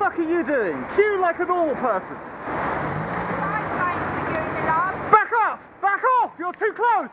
Fuck are you doing? Queue like a normal person. Back off! Back off! You're too close!